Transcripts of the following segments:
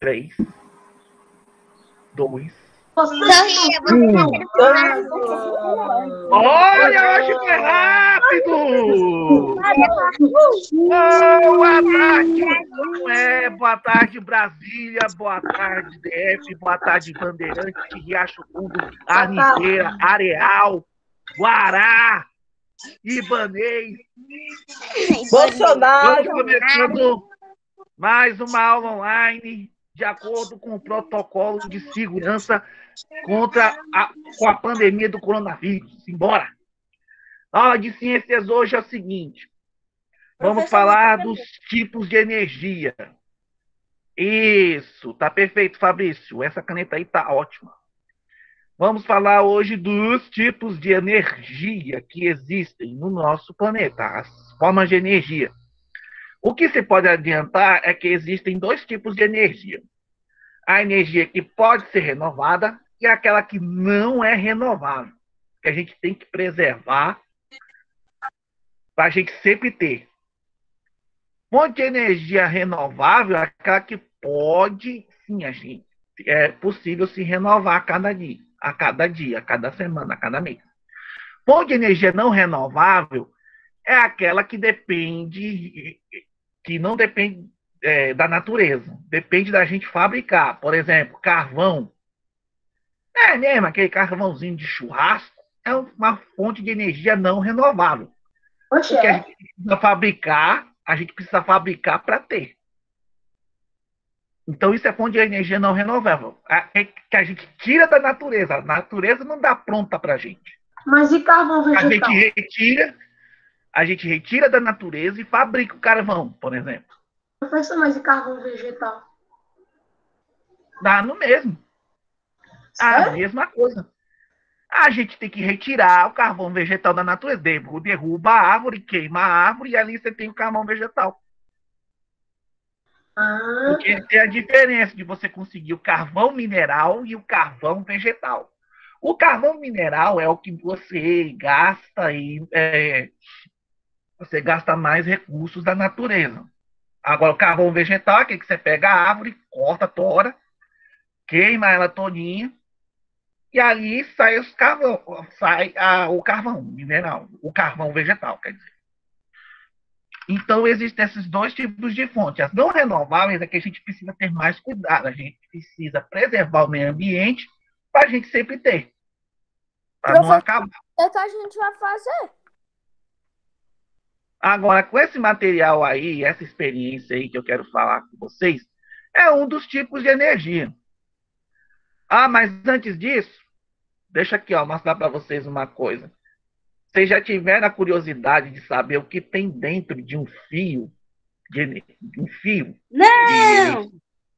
três, dois. Sorria, você Olha, hoje foi rápido! Boa tarde! É, boa tarde, Brasília, boa tarde, DF, boa tarde, Bandeirante, Riacho Fundo, Arniqueira, Areal, Guará, Ibanês. Bolsonaro. Estamos começando mais uma aula online de acordo com o protocolo de segurança contra a, com a pandemia do coronavírus. Embora. A aula de ciências hoje é o seguinte. Vamos falar dos tipos de energia. Isso, tá perfeito, Fabrício. Essa caneta aí tá ótima. Vamos falar hoje dos tipos de energia que existem no nosso planeta, as formas de energia. O que se pode adiantar é que existem dois tipos de energia. A energia que pode ser renovada e aquela que não é renovável, que a gente tem que preservar para a gente sempre ter. Fonte de energia renovável é aquela que pode, sim, a gente, é possível se renovar a cada dia, a cada dia, a cada semana, a cada mês. Fonte de energia não renovável é aquela que depende, que não depende é, da natureza, depende da gente fabricar. Por exemplo, carvão. É mesmo, aquele carvãozinho de churrasco é uma fonte de energia não renovável. Oxe, Porque a gente precisa fabricar, a gente precisa fabricar para ter. Então, isso é fonte de energia não renovável. A- é que a gente tira da natureza. A natureza não dá pronta para a gente. Mas e carvão A vegetal? gente retira, a gente retira da natureza e fabrica o carvão, por exemplo. Professor, mas e carvão vegetal? Dá no mesmo. A Sério? mesma coisa. A gente tem que retirar o carvão vegetal da natureza. Derru- Derruba a árvore, queima a árvore e ali você tem o carvão vegetal. Ah, Porque tem a diferença de você conseguir o carvão mineral e o carvão vegetal. O carvão mineral é o que você gasta e é, você gasta mais recursos da natureza. Agora, o carvão vegetal é aquele que você pega a árvore, corta, tora, queima ela todinha, e ali sai, os carvão, sai a- o carvão mineral, o carvão vegetal, quer dizer. Então, existem esses dois tipos de fontes. As não renováveis é que a gente precisa ter mais cuidado, a gente precisa preservar o meio ambiente para a gente sempre ter. Para não acabar. O que a gente vai fazer? Agora, com esse material aí, essa experiência aí que eu quero falar com vocês, é um dos tipos de energia. Ah, mas antes disso, deixa aqui, ó, mostrar para vocês uma coisa. Vocês já tiveram a curiosidade de saber o que tem dentro de um fio, de, de um fio? Não!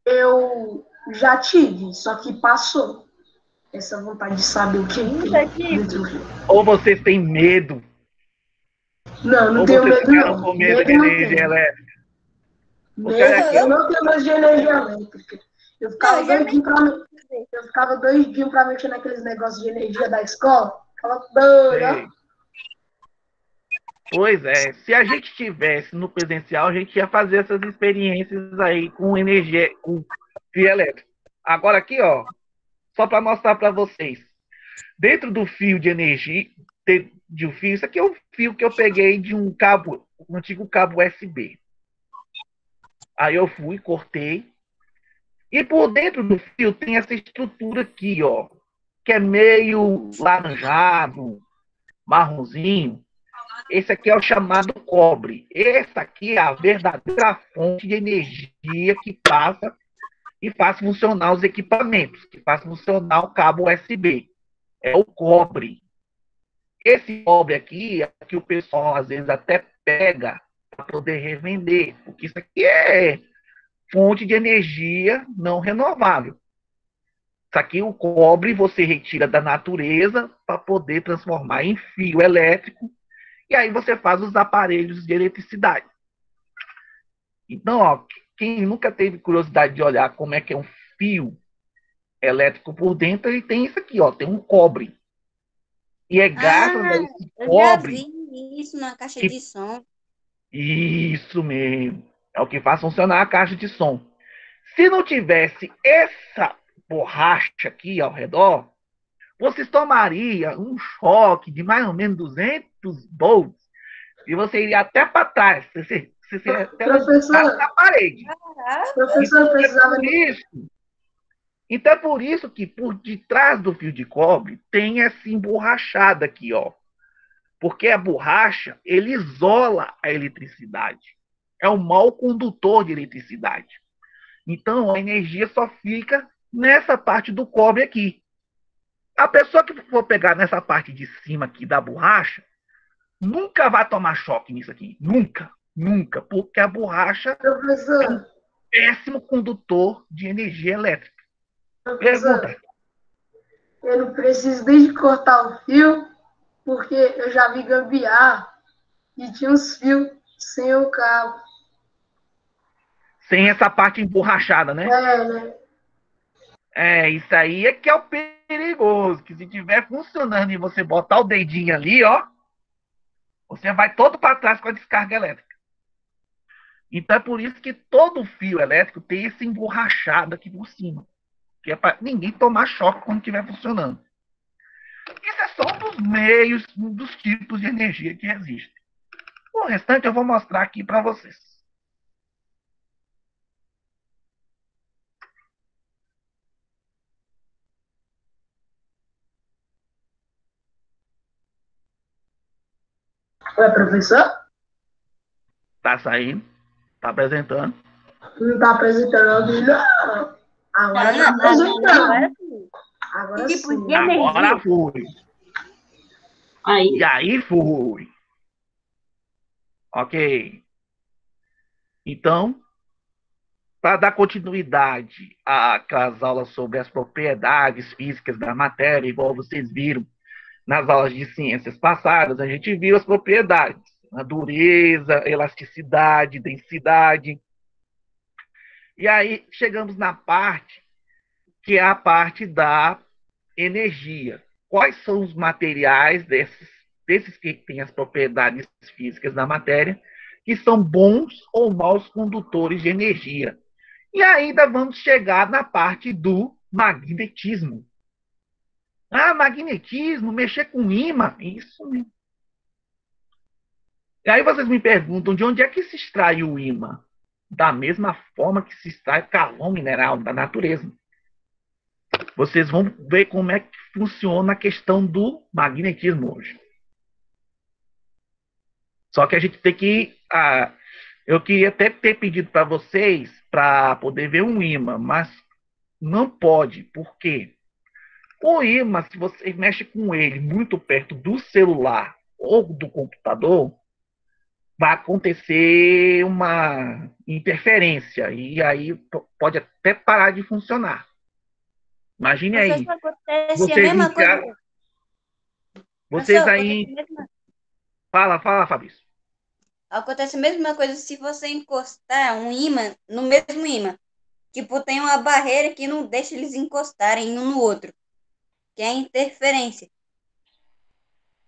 eu já tive, só que passou. Essa vontade de saber o que tem dentro do fio. Ou vocês têm medo? Não, não ou tenho vocês medo ficaram não. com medo de energia tenho. elétrica? Medo- eu não tenho medo de energia elétrica. Eu ficava Não, eu já doidinho pra me- eu ficava doidinho pra mexer naqueles negócios de energia da escola. Ficava doido. Pois é, se a gente tivesse no presencial, a gente ia fazer essas experiências aí com energia, com fio elétrico. Agora aqui, ó, só para mostrar para vocês. Dentro do fio de energia, de, de um fio, isso aqui é um fio que eu peguei de um cabo, um antigo cabo USB. Aí eu fui, cortei. E por dentro do fio tem essa estrutura aqui, ó, que é meio laranjado, marronzinho. Esse aqui é o chamado cobre. Essa aqui é a verdadeira fonte de energia que passa e faz funcionar os equipamentos, que faz funcionar o cabo USB. É o cobre. Esse cobre aqui é que o pessoal às vezes até pega para poder revender, porque isso aqui é fonte de energia não renovável. Isso aqui o cobre você retira da natureza para poder transformar em fio elétrico e aí você faz os aparelhos de eletricidade. Então, ó, quem nunca teve curiosidade de olhar como é que é um fio elétrico por dentro, ele tem isso aqui, ó, tem um cobre. E é graças Ah, já cobre, vi isso na caixa Que- de som. isso mesmo, é o que faz funcionar a caixa de som. Se não tivesse essa borracha aqui ao redor, vocês tomariam um choque de mais ou menos 200 volts e você iria até para trás. Você, você, você até Professor. na parede. Professor, Então, precisava é por isso, então é por isso que por detrás do fio de cobre tem essa emborrachada aqui, ó. Porque a borracha, ele isola a eletricidade. É um mau condutor de eletricidade. Então a energia só fica nessa parte do cobre aqui. A pessoa que for pegar nessa parte de cima aqui da borracha, nunca vai tomar choque nisso aqui. Nunca, nunca. Porque a borracha Professor, péssimo condutor de energia elétrica. Professor, Pergunta. eu não preciso nem de cortar o fio, porque eu já vi gambiarra e tinha uns fios sem o cabo. Sem essa parte emborrachada, né? É, né? É, isso aí é que é o perigoso. Que se tiver funcionando e você botar o dedinho ali, ó, você vai todo para trás com a descarga elétrica. Então é por isso que todo fio elétrico tem esse emborrachado aqui por cima. Que é para ninguém tomar choque quando estiver funcionando. Isso é só um dos meios, um dos tipos de energia que existem. O restante eu vou mostrar aqui para vocês. Ué, professor? Tá saindo? Tá apresentando? Não tá apresentando, não. Agora tá Não, agora tipo sim. fui. Aí. E aí fui. Ok. Então, para dar continuidade àquelas aulas sobre as propriedades físicas da matéria, igual vocês viram nas aulas de ciências passadas, a gente viu as propriedades, a dureza, elasticidade, densidade. E aí chegamos na parte que é a parte da energia. Quais são os materiais desses, desses que têm as propriedades físicas da matéria que são bons ou maus condutores de energia? E ainda vamos chegar na parte do magnetismo. Ah, magnetismo, mexer com ímã, isso mesmo. E aí vocês me perguntam de onde é que se extrai o ímã? Da mesma forma que se extrai carvão mineral da natureza. Vocês vão ver como é que funciona a questão do magnetismo hoje. Só que a gente tem que. Ah, eu queria até ter pedido para vocês para poder ver um ímã, mas não pode. Por quê? O ímã, se você mexe com ele muito perto do celular ou do computador, vai acontecer uma interferência e aí pode até parar de funcionar. Imagine aí, Professor, acontece a vocês mesma coisa. vocês aí, mesma- fala, fala, Fabrício. Acontece a mesma coisa se você encostar um ímã no mesmo ímã. Tipo, tem uma barreira que não deixa eles encostarem um no outro. Que é a interferência.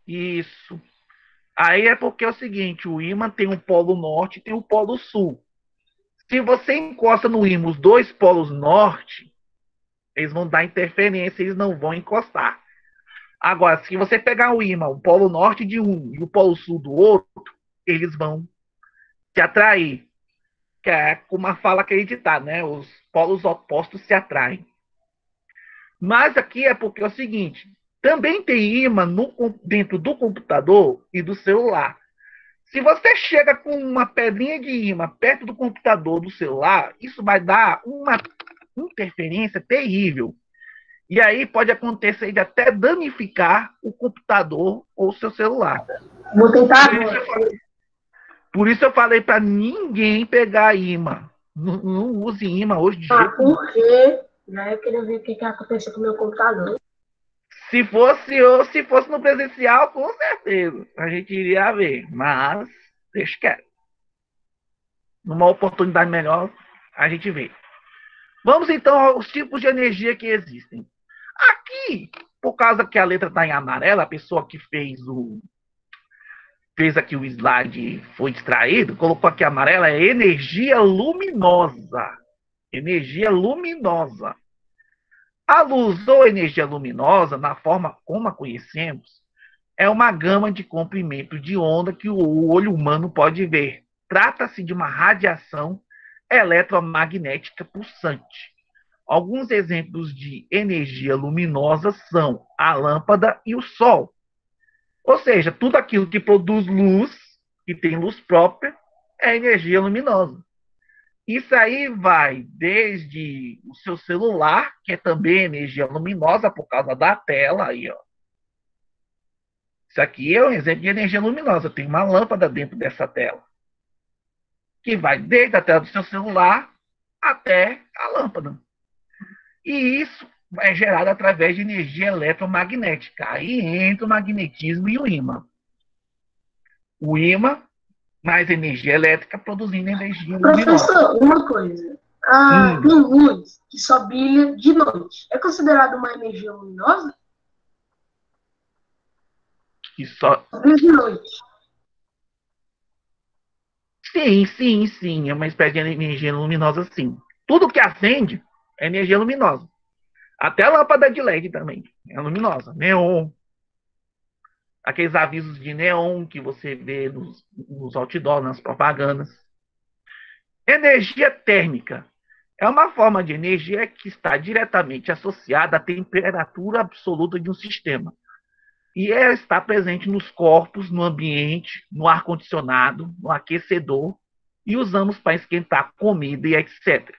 Isso. Aí é porque é o seguinte, o ímã tem um polo norte e tem um polo sul. Se você encosta no ímã os dois polos norte, eles vão dar interferência, eles não vão encostar. Agora, se você pegar o ímã, o polo norte de um e o polo sul do outro, eles vão se atrair. Que é como a fala acreditar, né? Os polos opostos se atraem. Mas aqui é porque é o seguinte, também tem imã no dentro do computador e do celular. Se você chega com uma pedrinha de imã perto do computador do celular, isso vai dar uma interferência terrível. E aí pode acontecer de até danificar o computador ou o seu celular. Vou tentar Por isso eu falei, por isso eu falei para ninguém pegar imã. Não, não use imã hoje de Ah, jeito nenhum. por quê? Né? Eu queria ver o que, que aconteceu com o meu computador. Se fosse eu, se fosse no presencial, com certeza. A gente iria ver. Mas, deixa quieto. Numa oportunidade melhor, a gente vê. Vamos então aos tipos de energia que existem. Aqui, por causa que a letra está em amarelo, a pessoa que fez o. Fez aqui o slide foi extraído, colocou aqui amarela, é energia luminosa. energia luminosa. A luz ou energia luminosa, na forma como a conhecemos, é uma gama de comprimento de onda que o olho humano pode ver. Trata-se de uma radiação eletromagnética pulsante. Alguns exemplos de energia luminosa são a lâmpada e o sol. Ou seja, tudo aquilo que produz luz, que tem luz própria, é energia luminosa. Isso aí vai desde o seu celular, que é também energia luminosa por causa da tela aí, ó. Isso aqui é um exemplo de energia luminosa. Tem uma lâmpada dentro dessa tela. Que vai desde a tela do seu celular até a lâmpada. E isso é gerado através de energia eletromagnética. Aí entra o magnetismo e o ímã. O ímã mais energia elétrica produzindo energia Professor, luminosa. uma coisa. Ah, hum. Tem luz que só brilha de noite. É considerado uma energia luminosa? Que só. Brilha de noite. Sim, sim, sim. É uma espécie de energia luminosa, sim. Tudo que acende é energia luminosa. Até a lâmpada de LED também é luminosa. Neon, aqueles avisos de neon que você vê nos, nos outdoors, nas propagandas. Energia térmica é uma forma de energia que está diretamente associada à temperatura absoluta de um sistema. E ela está presente nos corpos, no ambiente, no ar-condicionado, no aquecedor, e usamos para esquentar comida e etc.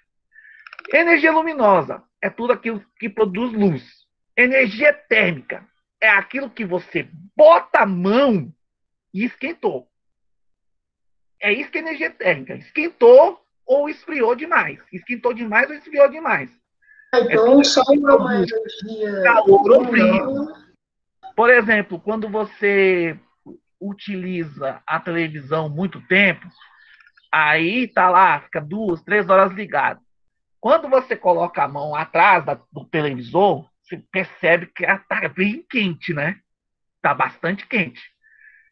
Energia luminosa é tudo aquilo que produz luz. Energia térmica é aquilo que você bota a mão e esquentou. É isso que é energia térmica. Esquentou ou esfriou demais. Esquentou demais ou esfriou demais. Então, é só uma energia. Calor ou frio. Por exemplo, quando você utiliza a televisão muito tempo, aí tá lá, fica duas, três horas ligado. Quando você coloca a mão atrás do televisor, percebe que ela está bem quente, né? Está bastante quente.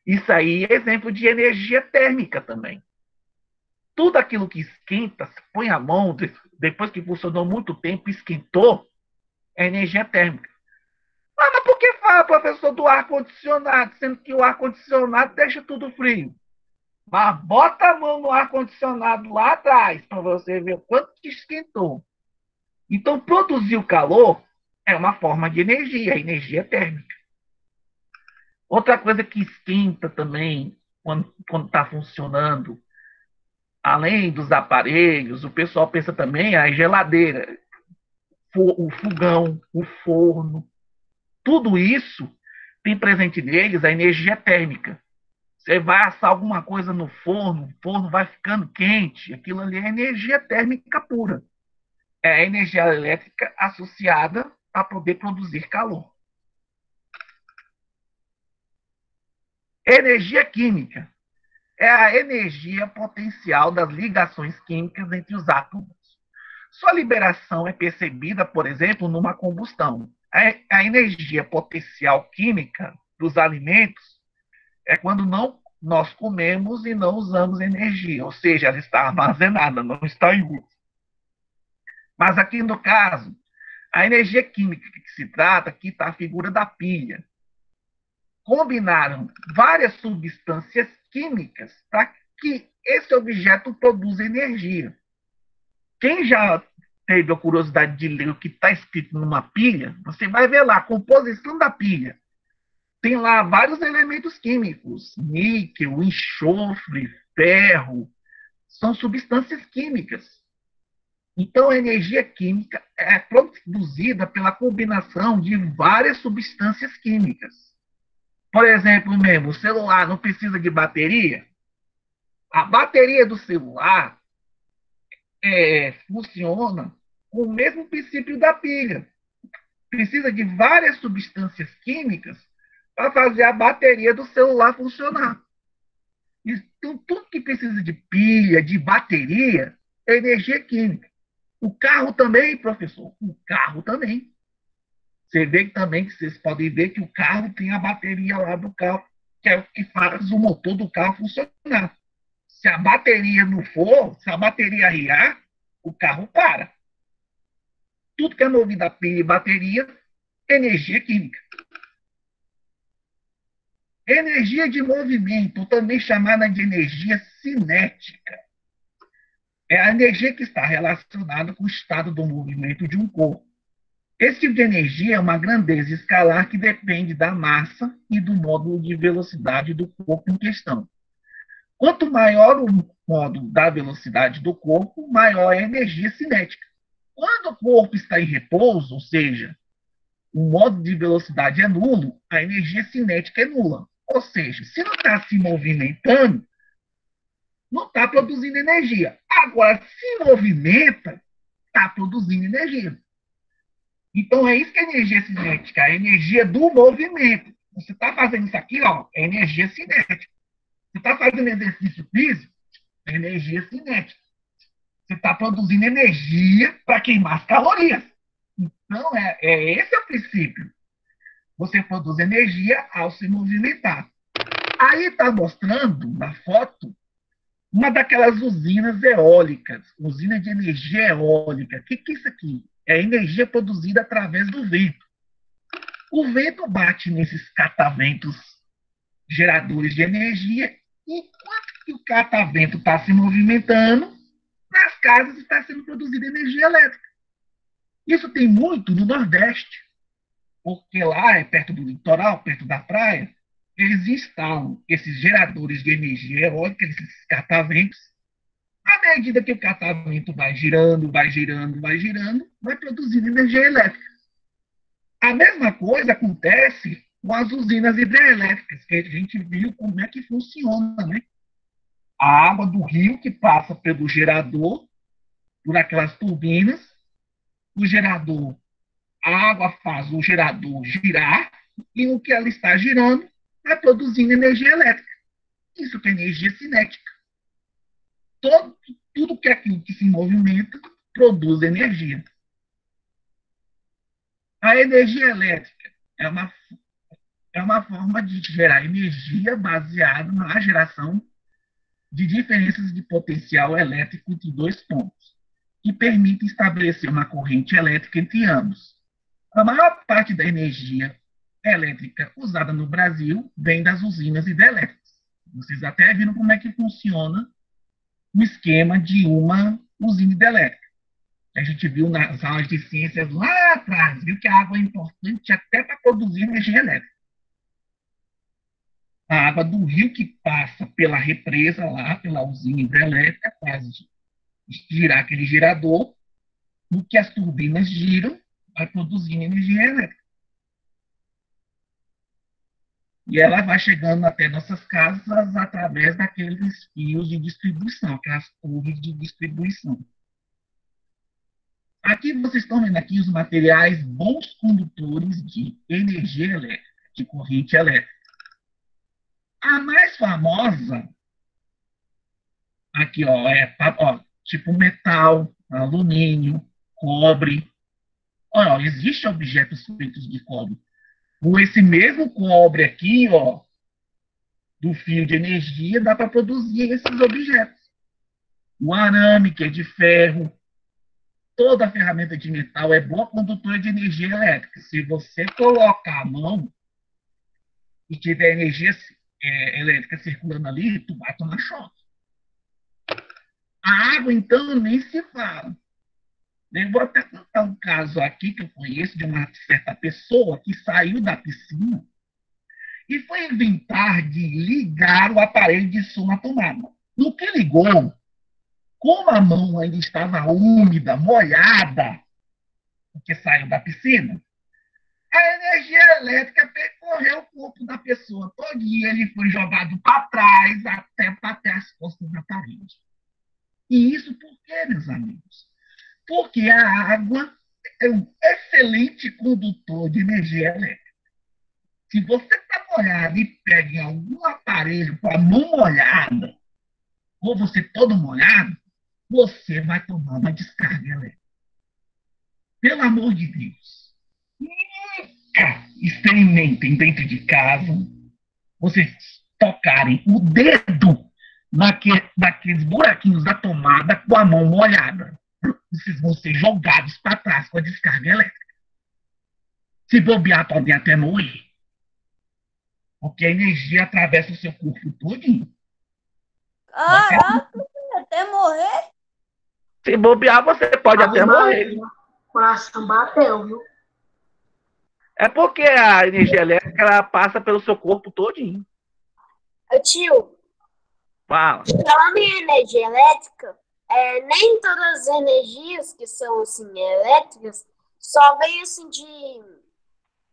Isso aí é exemplo de energia térmica também. Tudo aquilo que esquenta, se põe a mão, depois que funcionou muito tempo, esquentou, é energia térmica. Ah, mas por que fala, professor, do ar-condicionado, sendo que o ar-condicionado deixa tudo frio? Mas bota a mão no ar-condicionado lá atrás, para você ver o quanto que esquentou. Então, produzir o calor é uma forma de energia, energia térmica. Outra coisa que esquenta também, quando está funcionando, além dos aparelhos, o pessoal pensa também a geladeira, o fogão, o forno. Tudo isso tem presente neles a energia térmica. Você vai assar alguma coisa no forno, o forno vai ficando quente, aquilo ali é energia térmica pura. É a energia elétrica associada para poder produzir calor. Energia química é a energia potencial das ligações químicas entre os átomos. Sua liberação é percebida, por exemplo, numa combustão. A energia potencial química dos alimentos é quando não nós comemos e não usamos energia, ou seja, ela está armazenada, não está em uso. Mas aqui no caso, a energia química que se trata, aqui está a figura da pilha. Combinaram várias substâncias químicas para que esse objeto produza energia. Quem já teve a curiosidade de ler o que está escrito numa pilha, você vai ver lá a composição da pilha. Tem lá vários elementos químicos: níquel, enxofre, ferro. São substâncias químicas. Então, a energia química é produzida pela combinação de várias substâncias químicas. Por exemplo, mesmo, o celular não precisa de bateria? A bateria do celular é, funciona com o mesmo princípio da pilha. Precisa de várias substâncias químicas para fazer a bateria do celular funcionar. Então, tudo que precisa de pilha, de bateria, é energia química. O carro também, professor, o carro também. Você vê também, que vocês podem ver que o carro tem a bateria lá do carro, que é o que faz o motor do carro funcionar. Se a bateria não for, se a bateria riar, o carro para. Tudo que é movido a bateria, energia química. Energia de movimento, também chamada de energia cinética, é a energia que está relacionada com o estado do movimento de um corpo. Esse tipo de energia é uma grandeza escalar que depende da massa e do módulo de velocidade do corpo em questão. Quanto maior o módulo da velocidade do corpo, maior é a energia cinética. Quando o corpo está em repouso, ou seja, o módulo de velocidade é nulo, a energia cinética é nula. Ou seja, se não está se movimentando, não está produzindo energia. Agora, se movimenta, está produzindo energia. Então, é isso que é energia cinética, a energia do movimento. Você está fazendo isso aqui, ó, é energia cinética. Você está fazendo exercício físico, é energia cinética. Você está produzindo energia para queimar as calorias. Então, é, é esse é o princípio. Você produz energia ao se movimentar. Aí está mostrando na foto uma daquelas usinas eólicas, usina de energia eólica. O que, que é isso aqui? É energia produzida através do vento. O vento bate nesses cataventos geradores de energia, enquanto o catavento está se movimentando, nas casas está sendo produzida energia elétrica. Isso tem muito no Nordeste, porque lá é perto do litoral, perto da praia, eles instalam esses geradores de energia eólica, esses cataventos. À medida que o catavento vai girando, vai girando, vai girando, vai produzindo energia elétrica. A mesma coisa acontece com as usinas hidrelétricas, que a gente viu como é que funciona, né? A água do rio que passa pelo gerador, por aquelas turbinas, o gerador, a água faz o gerador girar, e no que ela está girando, é produzindo energia elétrica. Isso que é energia cinética. Todo, tudo que é aquilo que se movimenta produz energia. A energia elétrica é uma, é uma forma de gerar energia baseada na geração de diferenças de potencial elétrico entre dois pontos, que permite estabelecer uma corrente elétrica entre ambos. A maior parte da energia elétrica usada no Brasil vem das usinas hidrelétricas. Vocês até viram como é que funciona o esquema de uma usina hidrelétrica. A gente viu nas aulas de ciências lá atrás, viu que a água é importante até para produzir energia elétrica. A água do rio que passa pela represa lá, pela usina hidrelétrica, faz girar aquele gerador, no que as turbinas giram, vai produzindo energia elétrica. E ela vai chegando até nossas casas através daqueles fios de distribuição, aquelas curvas de distribuição. Aqui vocês estão vendo aqui os materiais bons condutores de energia elétrica, de corrente elétrica. A mais famosa, aqui ó, é ó, tipo metal, alumínio, cobre. Ó, existem objetos feitos de cobre com esse mesmo cobre aqui, ó, do fio de energia, dá para produzir esses objetos. O arame, que é de ferro, toda ferramenta de metal é boa condutora de energia elétrica. Se você colocar a mão e tiver energia é, elétrica circulando ali, tu vai tomar choque. A água, então, nem se fala. Eu vou até contar um caso aqui que eu conheço de uma certa pessoa que saiu da piscina e foi inventar de ligar o aparelho de som na tomada. No que ligou, como a mão ainda estava úmida, molhada, porque saiu da piscina, a energia elétrica percorreu o corpo da pessoa todinha, ele foi jogado para trás até bater as costas da parede. E isso por quê, meus amigos? Porque a água é um excelente condutor de energia elétrica. Se você está molhado e pega em algum aparelho com a mão molhada, ou você todo molhado, você vai tomar uma descarga elétrica. Pelo amor de Deus, nunca experimentem dentro de casa vocês tocarem o dedo naqueles buraquinhos da tomada com a mão molhada vocês vão ser jogados para trás com a descarga elétrica. Se bobear, podem até morrer. Porque a energia atravessa o seu corpo todinho. Caraca, até morrer? Se bobear, você pode até morrer. O coração bateu, viu? É porque a energia elétrica ela passa pelo seu corpo todinho. Ô, Tio, Fala. falando em energia elétrica, é, nem todas as energias que são assim elétricas só vêm assim de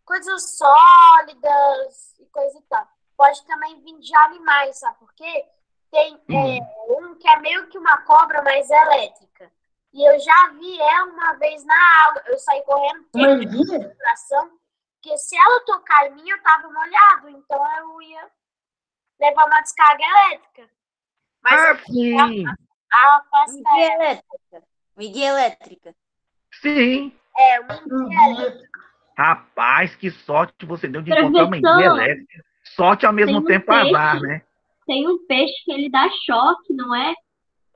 coisas sólidas e coisa e tal. Pode também vir de animais, sabe por quê? Tem é, um que é meio que uma cobra, mas é elétrica. E eu já vi ela uma vez na água. Eu saí correndo porque coração, porque se ela tocar em mim, eu tava molhado, então eu ia levar uma descarga elétrica. Mas Ah. A afasta Miguel ela. elétrica. Miguel elétrica. Sim. É, uma Enguia. Rapaz, que sorte você deu de encontrar uma energia elétrica. Sorte ao mesmo um tempo peixe. azar, né? Tem um peixe que ele dá choque, não é?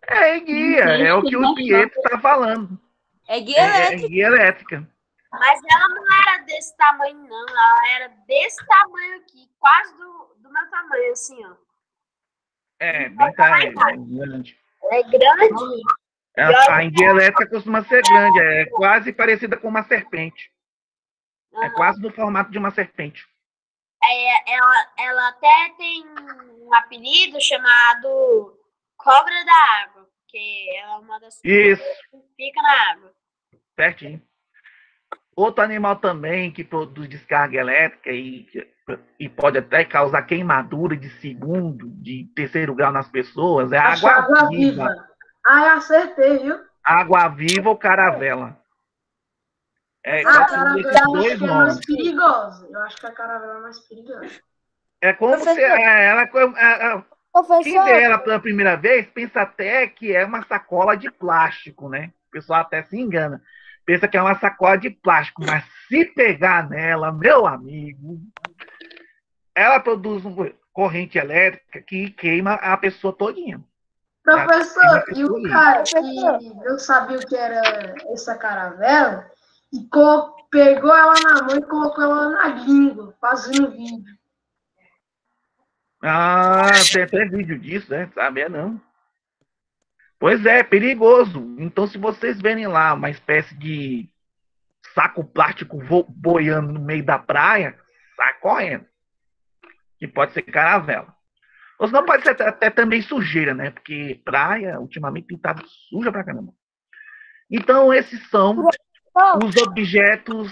É guia, Não tem é o que o explicação. Pietro está falando. É guia É, é elétrica. guia elétrica. Mas ela não era desse tamanho, não. Ela era desse tamanho aqui, quase do, do meu tamanho, assim, ó. É, bem tá, é, é grande. Ela é grande. A, a guia elétrica costuma ser grande, é quase parecida com uma serpente. É Aham. quase no formato de uma serpente. É, ela, ela até tem um apelido chamado Cobra da Água, porque ela é uma das Isso. que fica na água. Certinho. Outro animal também que produz descarga elétrica e, e pode até causar queimadura de segundo, de terceiro grau nas pessoas é a Acho água água viva. viva. Ah, eu acertei, viu? Água viva ou caravela. É, Ah, caravela eu dois acho que é mais perigosa. Eu acho que a caravela é mais perigosa. É como Professor. se é, ela, é, é, quem Professor, vê ela pela primeira vez pensa até que é uma sacola de plástico, né? O pessoal até se engana. Pensa que é uma sacola de plástico, mas se pegar nela, meu amigo, ela produz uma corrente elétrica que queima a pessoa todinha. Professor, e o cara que não sabia o que era essa caravela e pegou ela na mão e colocou ela na língua, fazendo vídeo. Ah, tem até vídeo disso, né? Sabia não. Pois é, perigoso. Então, se vocês verem lá uma espécie de saco plástico boiando no meio da praia, sai correndo. Que pode ser caravela. Ou senão pode ser até, até também sujeira, né? Porque praia, ultimamente, tem estado suja pra caramba. Então, esses são os objetos.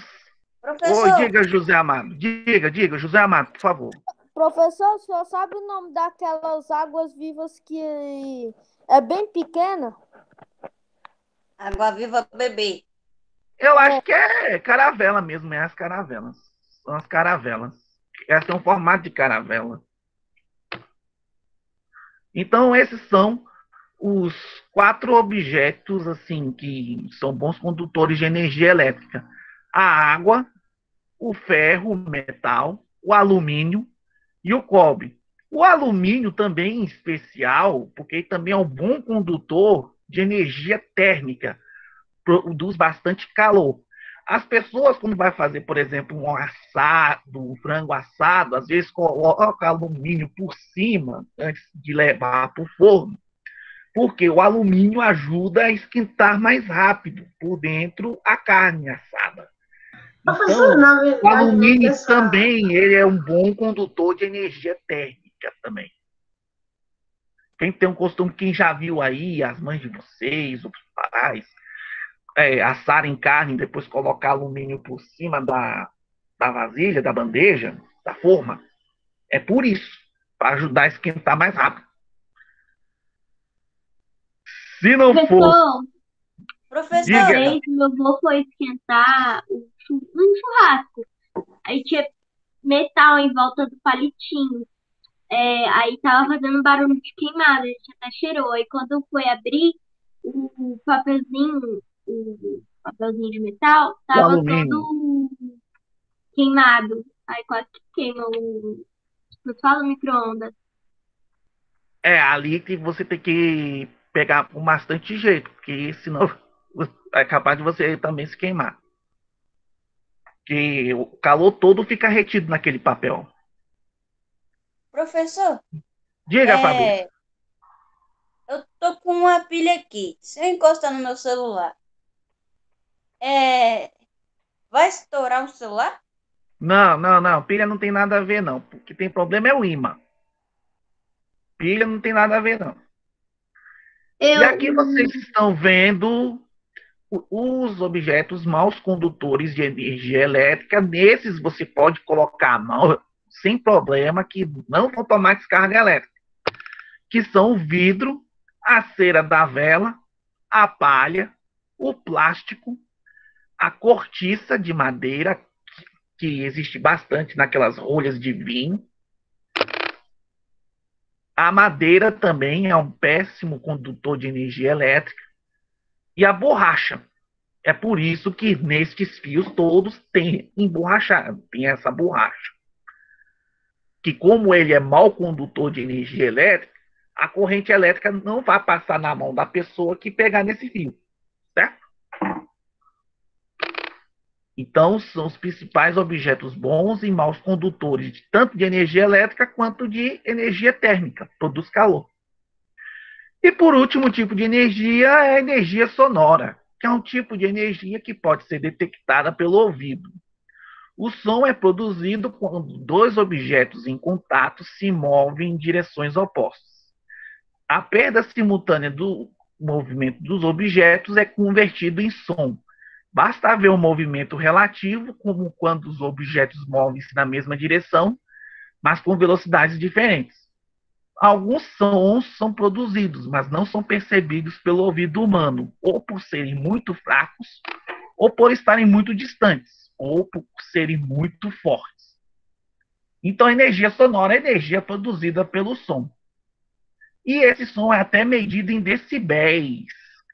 Oi, Professor, diga, José Amado. Diga, diga, José Amado, por favor. professor, o senhor sabe o nome daquelas águas vivas que é bem pequena? água viva bebê. Eu acho que é caravela mesmo, é as caravelas. São as caravelas. Elas têm um formato de caravela. Então, esses são os quatro objetos assim que são bons condutores de energia elétrica: a água, o ferro, o metal, o alumínio e o cobre. O alumínio também em especial, porque ele também é um bom condutor de energia térmica produz bastante calor. As pessoas, quando vai fazer, por exemplo, um assado, um frango assado, às vezes coloca alumínio por cima antes de levar para o forno, porque o alumínio ajuda a esquentar mais rápido por dentro a carne assada. Então, o alumínio também ele é um bom condutor de energia térmica também. Quem tem um costume, quem já viu aí, as mães de vocês, os pais, é, assarem carne e depois colocar alumínio por cima da, da vasilha, da bandeja, da forma, é por isso, para ajudar a esquentar mais rápido. Se não for, Professor, Professor, Diga. meu avô foi esquentar um churrasco. Aí tinha metal em volta do palitinho. É, aí tava fazendo barulho de queimada, a gente até cheirou. Aí quando foi abrir, o papelzinho, o papelzinho de metal, tava alumínio. todo queimado. Aí quase que queima o. Eu falo micro-ondas. é ali que você tem que pegar com bastante jeito, porque senão é capaz de você também se queimar. Que o calor todo fica retido naquele papel. Professor, Diga, Fabi. é, eu tô com uma pilha aqui. Se eu encostar no meu celular, é, vai estourar o celular? Não, não, não. Pilha não tem nada a ver, não. O que tem problema é o imã. Pilha não tem nada a ver, não. Eu, E aqui vocês estão vendo os objetos maus condutores de energia elétrica. Nesses você pode colocar a mão sem problema, que não vão tomar descarga elétrica. Que são o vidro, a cera da vela, a palha, o plástico, a cortiça de madeira, que- existe bastante naquelas rolhas de vinho. A madeira também é um péssimo condutor de energia elétrica. E a borracha. É por isso que nestes fios todos tem emborrachado, tem essa borracha. Que como ele é mau condutor de energia elétrica, a corrente elétrica não vai passar na mão da pessoa que pegar nesse fio, certo? Então, são os principais objetos bons e maus condutores, tanto de energia elétrica quanto de energia térmica, produz calor. E por último tipo de energia é a energia sonora, que é um tipo de energia que pode ser detectada pelo ouvido. O som é produzido quando dois objetos em contato se movem em direções opostas. A perda simultânea do movimento dos objetos é convertido em som. Basta ver o movimento relativo, como quando os objetos movem-se na mesma direção, mas com velocidades diferentes. Alguns sons são produzidos, mas não são percebidos pelo ouvido humano, ou por serem muito fracos, ou por estarem muito distantes, ou por serem muito fortes. Então, a energia sonora é energia produzida pelo som. E esse som é até medido em decibéis.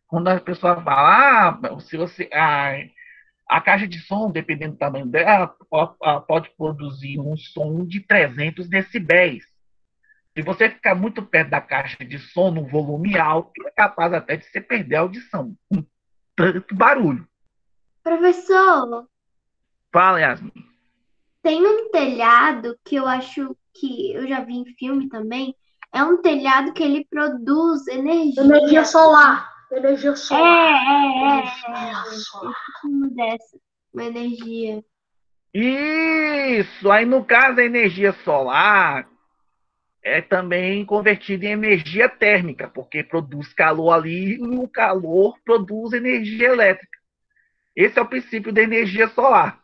Quando a pessoa fala, ah, se você. A, caixa de som, dependendo do tamanho dela, po- pode produzir um som de 300 decibéis. Se você ficar muito perto da caixa de som no volume alto, é capaz até de você perder a audição. Com tanto barulho. professor, Fala, Yasmin. tem um telhado que eu acho que eu já vi em filme também. É um telhado que ele produz energia. Energia solar. Energia É, solar. é, é. Energia solar. Uma dessa. Uma energia. Isso! Aí, no caso, a energia solar é também convertida em energia térmica, porque produz calor ali e o calor produz energia elétrica. Esse é o princípio da energia solar.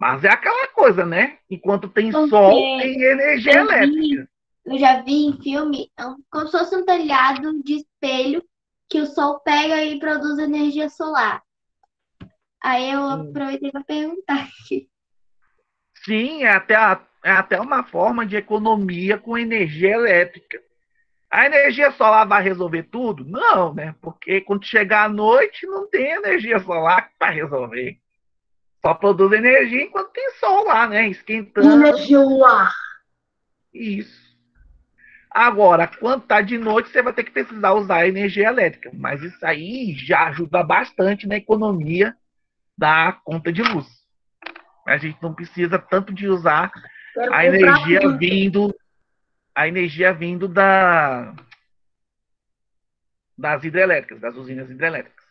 Mas é aquela coisa, né? Enquanto tem Porque sol, tem energia eu vi- elétrica. Eu já vi em filme, é um- como se fosse um telhado de espelho que o sol pega e produz energia solar. Aí eu Hum. aproveitei para perguntar aqui. Sim, é até, a- é até uma forma de economia com energia elétrica. A energia solar vai resolver tudo? Não, né? Porque quando chegar a noite, não tem energia solar para resolver. Só produz energia enquanto tem sol lá, né? Esquentando. Energia luar. Isso. Agora, quando tá de noite, você vai ter que precisar usar energia elétrica. Mas isso aí já ajuda bastante na economia da conta de luz. A gente não precisa tanto de usar Quero a energia vindo a energia vindo da das hidrelétricas, das usinas hidrelétricas.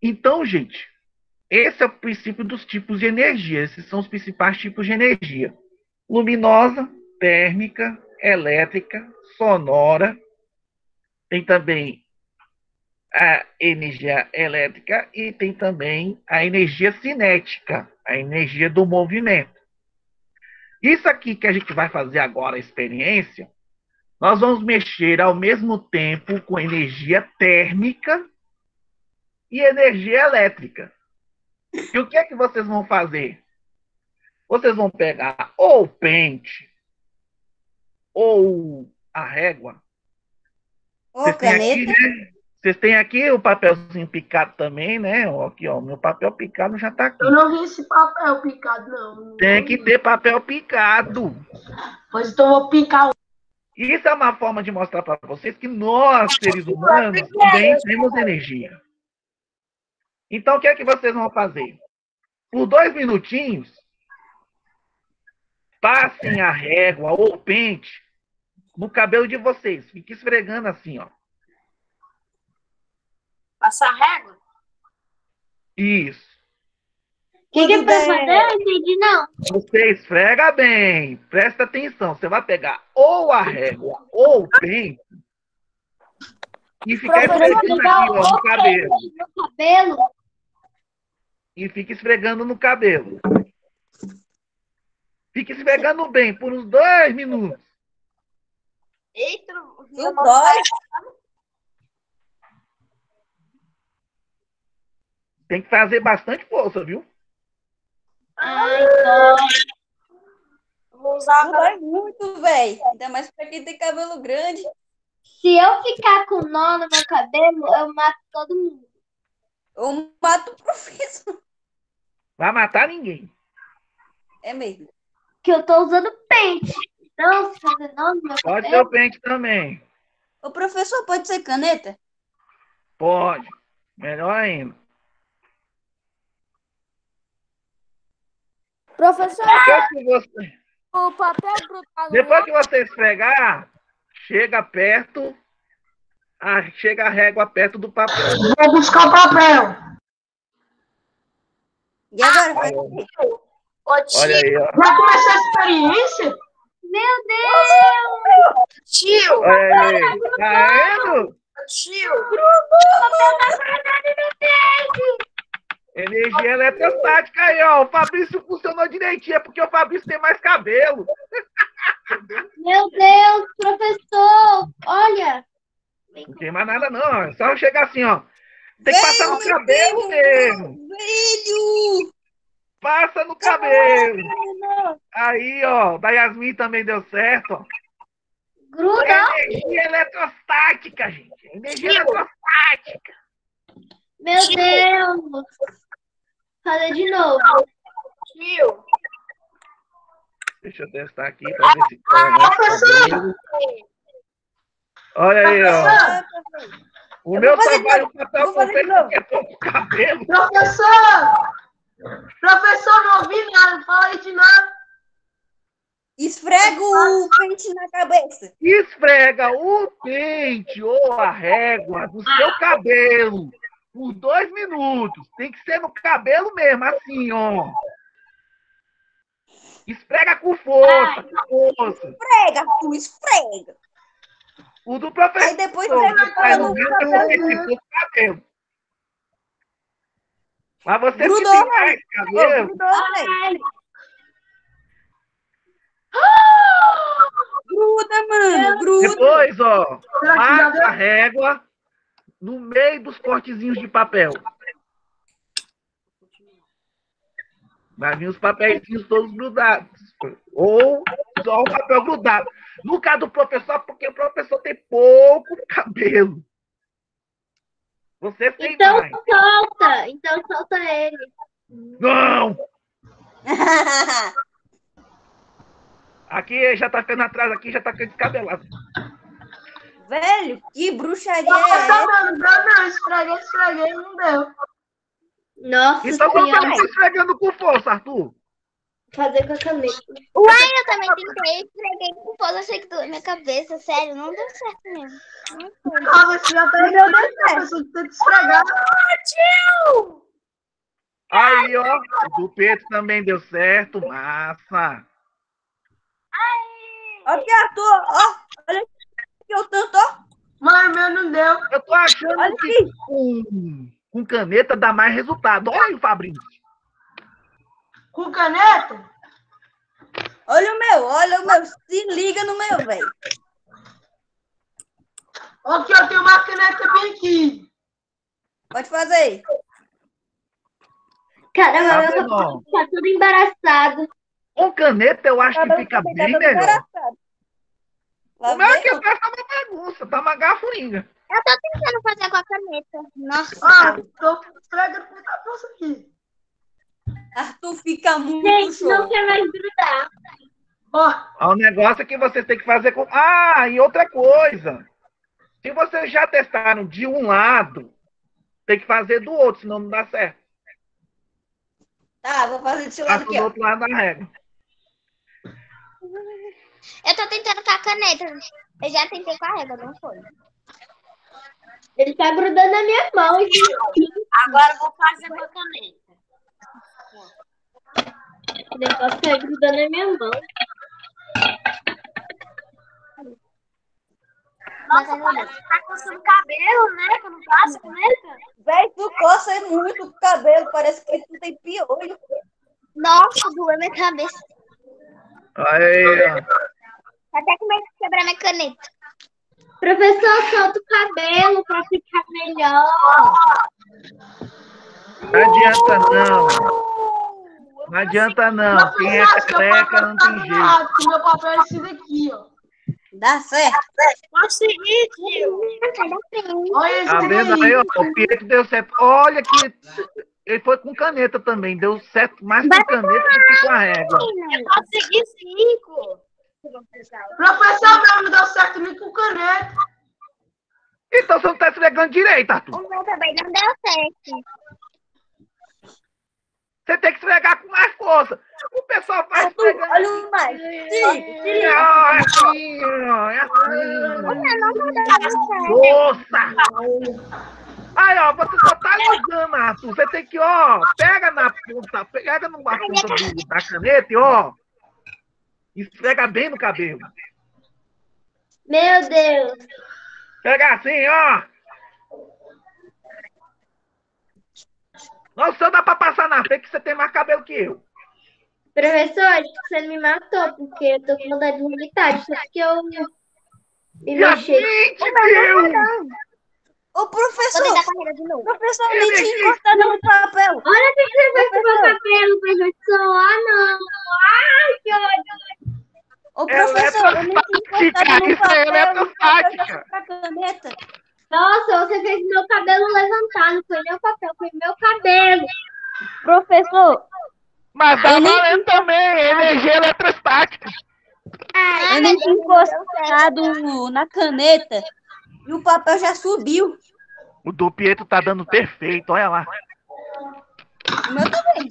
Então, gente, esse é o princípio dos tipos de energia. Esses são os principais tipos de energia: luminosa, térmica, elétrica, sonora. Tem também a energia elétrica e tem também a energia cinética, a energia do movimento. Isso aqui que a gente vai fazer agora, a experiência, nós vamos mexer ao mesmo tempo com energia térmica e energia elétrica. E o que é que vocês vão fazer? Vocês vão pegar ou o pente, ou a régua. Ô, Vocês têm aqui, caneta. né? Vocês têm aqui o papelzinho picado também, né? Aqui, ó, meu papel picado já está aqui. Eu não vi esse papel picado, não. Tem que ter papel picado. Pois então eu vou picar o. Isso é uma forma de mostrar para vocês que nós, seres humanos, também temos energia. Então, o que é que vocês vão fazer? Por dois minutinhos, passem a régua ou o pente no cabelo de vocês. Fique esfregando assim, ó. Passar régua? Isso. O que, que é pra fazer? Eu não entendi, não. Você esfrega bem. Presta atenção. Você vai pegar ou a régua ou o pente e ficar esfregando aqui, ó, no cabelo. no cabelo. E fica esfregando no cabelo. Fica esfregando bem por uns dois minutos. Eita, Não dói. Tem que fazer bastante força, viu? Ai. Vou usar Não dói muito, velho. Ainda mais pra quem tem cabelo grande. Se eu ficar com nó no meu cabelo, eu mato todo mundo. Eu mato o professor. Vai matar ninguém. É mesmo. Que eu tô usando pente. Então, se fazer meu Pode ser o pente também. O professor pode ser caneta? Pode. Melhor ainda. Professor, Depois que você, o papel grudado depois que você esfregar, chega perto. ah, chega a régua perto do papel. Vou buscar o papel. E agora? Vai Olha Ô, Olha tio, aí, ó. Já começou a experiência? Meu Deus! tio, Olha aí. Tá vendo? tio. Energia eletrostática aí, ó. O Fabrício funcionou direitinho, é porque o Fabrício tem mais cabelo. Meu Deus, professor! Olha! Não tem mais nada, não. É só chegar assim, ó. Tem que passar no cabelo mesmo. Velho! Passa no cabelo. Aí, ó. Da Yasmin também deu certo, ó. Gruda! É energia eletrostática, gente. É Energia eletrostática. Meu Deus! Fazer de novo. Tio, Deixa eu testar aqui pra ver se cabelo. Olha aí, ó. O Eu meu trabalho o perfeito novo. que é pouco cabelo. Professor! Professor, não ouvi nada. Não Fala aí de nada. Esfrega o pente na cabeça. Esfrega o pente ou a régua do seu cabelo por dois minutos. Tem que ser no cabelo mesmo, assim, ó. Esfrega com força, com força. Esfrega, tu esfrega. O do professor. Aí depois que você tem que ser no cabelo. Mas você que Grudou, tem né? mais cabelo, grudou, velho. Gruda, mano. Gruda. depois, ó, que passa a régua no meio dos cortezinhos de papel. Vai vir os papéis todos grudados. Ou só o papel grudado. No caso do professor, porque o professor tem pouco cabelo. Você tem Então mais. solta! Então solta ele. Não! Aqui já tá ficando atrás, aqui já tá ficando descabelado. Velho, que bruxaria é essa? não, não deu não. Esfreguei, esfreguei, não deu. Nossa Então você senhora! não tá esfregando com força, Arthur. Fazer com a caneta. Uai, eu também tentei, esfreguei com força, achei que doeu minha cabeça, sério, não deu certo mesmo. Ah, você já tá Não deu esfregando, professor. Tem que esfregar. Aí, ó, o do Pedro também deu certo, massa. Ó, que Arthur, ó. Olha que eu tanto, ó. Mas meu não deu. Eu tô achando Olha que com, com caneta dá mais resultado. Olha aí, Fabrício. Com caneta? Olha o meu, olha o meu. Se liga no meu, velho. Aqui, eu tenho uma caneta bem aqui. Pode fazer aí. Caramba, Tá ó? cabelo tá tudo embaraçado. Com caneta eu acho que fica Tá bem todo melhor. O meu aqui ó. tá uma bagunça, tá uma gafuringa. Eu tô tentando fazer com a caneta. Nossa, Ah, tô esfregando com muita força aqui. Arthur fica muito Gente, não show. quer mais grudar. Ó, O negócio é que você tem que fazer com. Ah, e outra coisa. Se vocês já testaram de um lado, Tem que fazer do outro, senão não dá certo. Tá, vou fazer desse lado Faça aqui, do outro lado da régua. Eu tô tentando com a caneta. Eu já tentei com a régua, não foi. Ele tá grudando na minha mão, gente. Agora eu vou fazer com a caneta. O negócio tá grudando na minha mão. Nossa, parece que tá coçando o cabelo, né? Quando passa a caneta. Véi, tu coça muito o cabelo, parece que tu tem piolho. Nossa, doeu minha cabeça. Aí, ó. Até começa a quebrar minha caneta. Professor, solta o cabelo pra ficar melhor. Não adianta não. Não adianta não. Quem é careca não tem jeito. jeito. Meu papel é esse daqui, ó. Dá certo. Consegui, tio. Olha esse Tá vendo aí, ó? O Pietro deu certo. Olha que ele foi com caneta também. Deu certo mais com caneta do que com a régua. Eu consegui cinco. Professor, meu, não deu certo nem com caneta. Então você não tá esfregando direito, Arthur. O meu também não deu certo. Você tem que esfregar com mais força. O pessoal faz Arthur, esfregando. olha o mais. assim, ó, É assim, ó. É assim. Nossa! Aí, ó, você só tá ligando, Arthur. Você tem que, ó, pega na ponta, pega numa ponta do- da caneta e, ó, esfrega bem no cabelo. Meu Deus. Pega assim, ó. Não só dá pra passar na frente que você tem mais cabelo que eu. Professor, acho que você me matou, porque eu tô com vontade de vomitar. de Tanto que eu me E a mexi. gente, Deus! Ô, Vou professor, tentar com a régua de novo. professor, nem tinha encostado no papel. Olha o que você fez com o meu cabelo, professor. Ah, não. Ai, que ódio. Ô, professor, eu nem tinha encostado no Isso é papel. Nossa, você fez meu cabelo levantar. Não foi meu papel, foi meu cabelo. Professor, Mas tá nem- valendo também, energia eletrostática. eu nem tinha encostado na caneta e o papel já subiu. O do Pietro tá dando perfeito, olha lá. O meu também.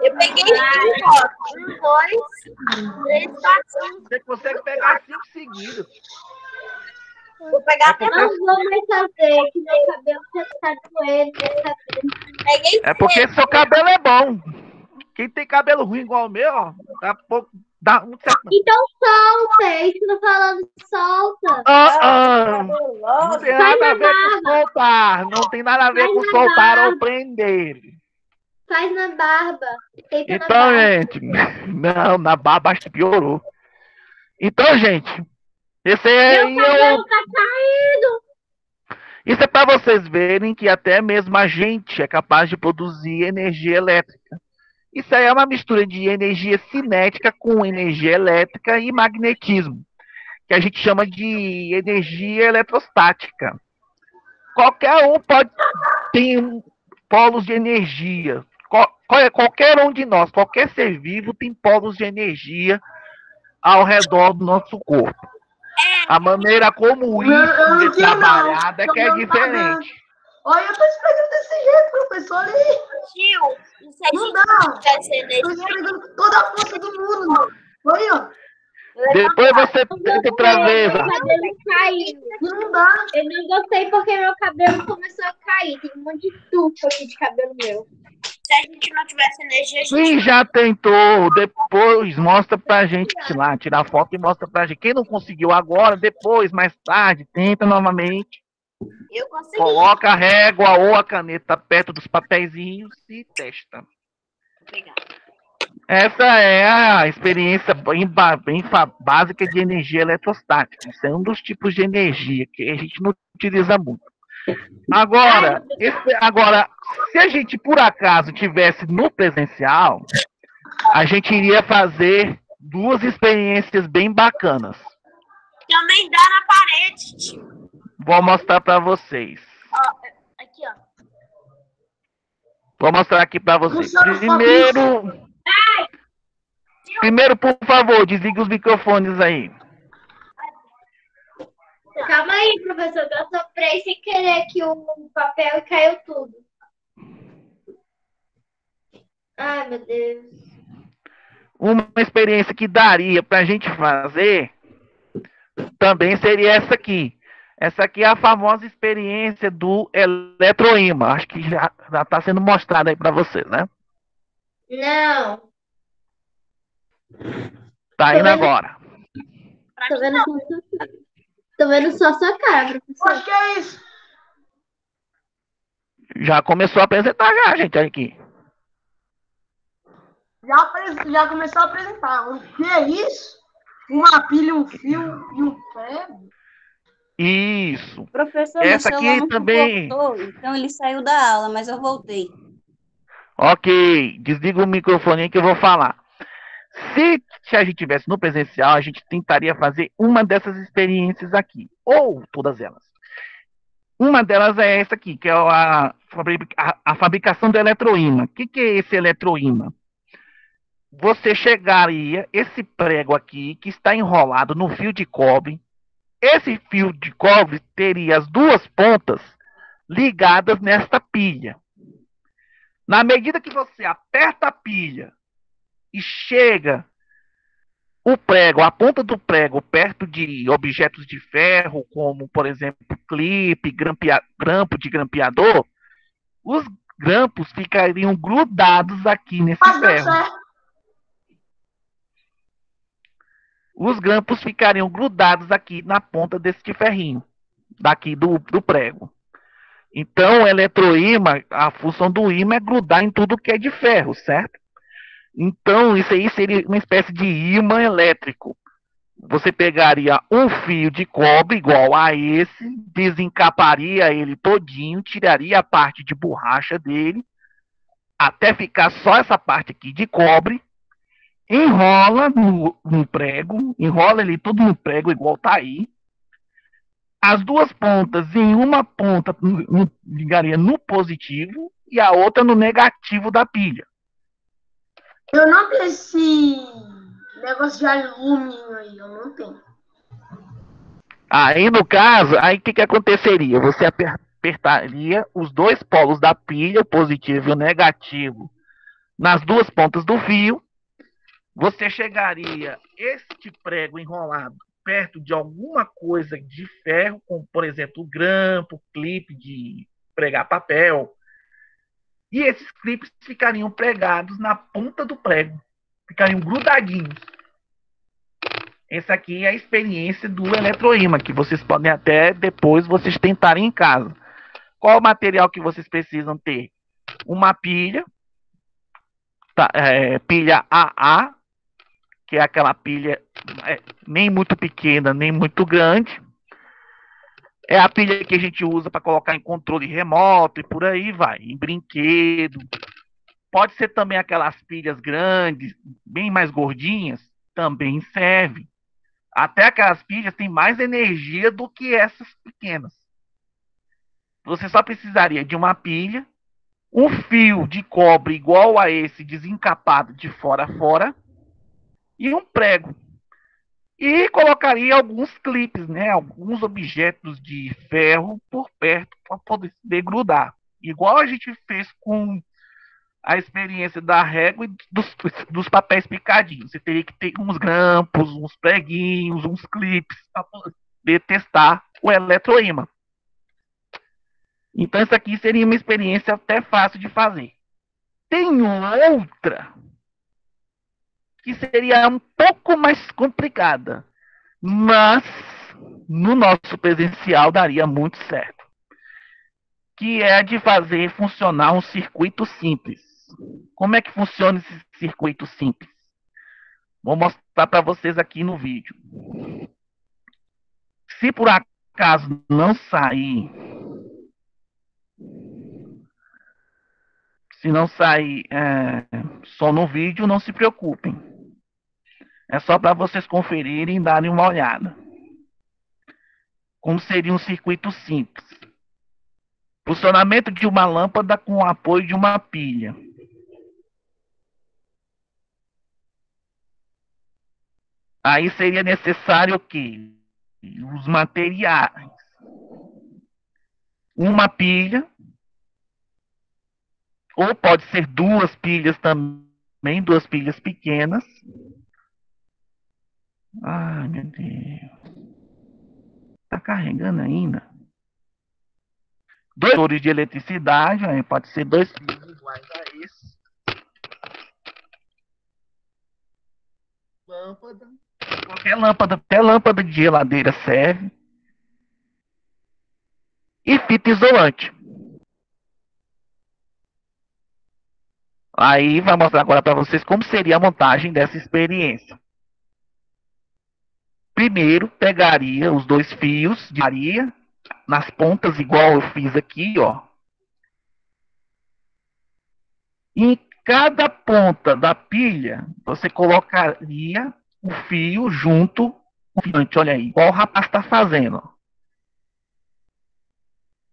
Eu peguei cinco, ó. Um, dois, três, quatro, cinco. Você consegue pegar cinco seguidos. Vou pegar É até porque- Não vou mais fazer, que meu cabelo já tá doendo. Peguei É porque seu cabelo é bom. Quem tem cabelo ruim igual o meu, ó, dá pouco. Dá um certo. Então solta, é isso que eu tô falando, solta. Ah, ah. Não Cabeloso. tem Faz nada a na ver com soltar. Não tem nada a ver Faz com na soltar barba. ou prender. Faz na barba. Feita na Então, barba. gente, não, na barba acho que piorou. Então, gente, esse Meu é o cabelo tá caindo. Isso é para vocês verem que até mesmo a gente é capaz de produzir energia elétrica. Isso aí é uma mistura de energia cinética com energia elétrica e magnetismo, que a gente chama de energia eletrostática. Qualquer um pode ter polos de energia. Qual- Qualquer um de nós, qualquer ser vivo tem polos de energia ao redor do nosso corpo. A maneira como não isso é tinha, não. trabalhado é que é não diferente. Olha, eu tô esfregando desse jeito, professor. Olha aí. Tio, e se a Não gente dá. não tô energia, esfregando toda a força do mundo. Olha, ó. Depois você tenta outra vez, Meu ó. cabelo caiu. Não dá. Eu não gostei porque meu cabelo começou a cair. Tem um monte de tufo aqui de cabelo meu. Se a gente não tivesse energia, a gente Quem já tentou, depois mostra pra gente lá, tira a foto e mostra pra gente. Quem não conseguiu agora, depois, mais tarde, tenta novamente. eu consegui. Coloca a régua ou a caneta perto dos papeizinhos e testa. Pegar. Essa é a experiência bem, bem básica de energia eletrostática. Isso é um dos tipos de energia que a gente não utiliza muito. Agora, esse- agora, se a gente por acaso tivesse no presencial, a gente iria fazer duas experiências bem bacanas. Também dá na parede, tio. Vou mostrar para vocês. Ó, aqui, ó. Vou mostrar aqui para vocês. Primeiro, primeiro, por favor, desligue os microfones aí. Calma aí, professor, que eu soprei sem querer aqui o papel caiu tudo. Ai, meu Deus. Uma experiência que daria para a gente fazer também seria essa aqui. Essa aqui é a famosa experiência do eletroímã. Acho que já está sendo mostrada aí para vocês, né? Não. Tá indo vendo. agora. Tô vendo só sua cara. Tô vendo só sua cara, professor. Acho que é isso. Já começou a apresentar já, gente, aqui. Já, já começou a apresentar. O que é isso? Uma pilha, um fio e um prego? Isso. Professor, Essa aqui também. suportou, então ele saiu da aula, mas eu voltei. Ok, desliga o microfone aí que eu vou falar. Se, se a gente tivesse no presencial, a gente tentaria fazer uma dessas experiências aqui, ou todas elas. Uma delas é essa aqui, que é a, a- a fabricação do eletroímã. O que, que é esse eletroímã? Você chegaria, esse prego aqui, que está enrolado no fio de cobre, esse fio de cobre teria as duas pontas ligadas nesta pilha. Na medida que você aperta a pilha e chega o prego, a ponta do prego, perto de objetos de ferro, como, por exemplo, clipe, grampea- grampo de grampeador, os grampos ficariam grudados aqui nesse Mas ferro. certo. Os grampos ficariam grudados aqui na ponta desse ferrinho, daqui do, do prego. Então, o eletroímã, a função do ímã é grudar em tudo que é de ferro, certo? Então, isso aí seria uma espécie de ímã elétrico. Você pegaria um fio de cobre igual a esse, desencaparia ele todinho, tiraria a parte de borracha dele, até ficar só essa parte aqui de cobre, enrola no, no prego, enrola ele tudo no prego igual tá aí, as duas pontas em uma ponta no- ligaria no positivo e a outra no negativo da pilha. Eu não tenho esse negócio de alumínio aí, eu não tenho. Aí no caso, aí o que, que aconteceria? Você aper- apertaria os dois polos da pilha, o positivo e o negativo, nas duas pontas do fio. Você chegaria este prego enrolado perto de alguma coisa de ferro, como por exemplo o grampo, clipe de pregar papel. E esses clipes ficariam pregados na ponta do prego, ficariam grudadinhos. Essa aqui é a experiência do eletroímã, que vocês podem até depois vocês tentarem em casa. Qual o material que vocês precisam ter? Uma pilha, tá, é, pilha AA, que é aquela pilha é, nem muito pequena, nem muito grande. É a pilha que a gente usa para colocar em controle remoto e por aí vai, em brinquedo. Pode ser também aquelas pilhas grandes, bem mais gordinhas, também serve. Até aquelas pilhas têm mais energia do que essas pequenas. Você só precisaria de uma pilha, um fio de cobre igual a esse desencapado de fora a fora e um prego. E colocaria alguns clipes, né, alguns objetos de ferro por perto para poder grudar. Igual a gente fez com a experiência da régua e dos, dos papéis picadinhos. Você teria que ter uns grampos, uns preguinhos, uns clipes para poder testar o eletroímã. Então, isso aqui seria uma experiência até fácil de fazer. Tem outra que seria um pouco mais complicada, mas no nosso presencial daria muito certo. Que é de fazer funcionar um circuito simples. Como é que funciona esse circuito simples? Vou mostrar para vocês aqui no vídeo. Se por acaso não sair, se não sair é, só no vídeo, não se preocupem. É só para vocês conferirem e darem uma olhada. Como seria um circuito simples? Funcionamento de uma lâmpada com o apoio de uma pilha. Aí seria necessário o quê? os materiais. Uma pilha, ou pode ser duas pilhas também, duas pilhas pequenas. Ai, meu Deus. Tá carregando ainda. Dois motores de eletricidade, pode ser dois iguais a esse. Lâmpada. Qualquer lâmpada, até lâmpada de geladeira serve. E fita isolante. Aí vai mostrar agora para vocês como seria a montagem dessa experiência. Primeiro, pegaria os dois fios de Maria nas pontas, igual eu fiz aqui, ó. Em cada ponta da pilha, você colocaria o fio junto o fiante. Olha aí, igual o rapaz está fazendo.